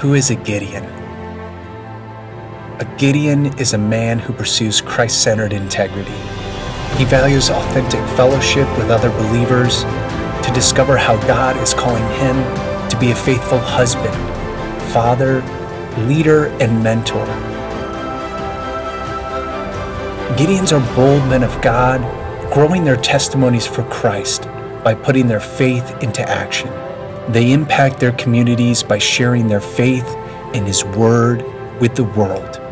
Who is a Gideon? A Gideon is a man who pursues Christ centered integrity. He values authentic fellowship with other believers to discover how God is calling him to be a faithful husband, father, leader, and mentor. Gideons are bold men of God, growing their testimonies for Christ by putting their faith into action. They impact their communities by sharing their faith in His Word with the world.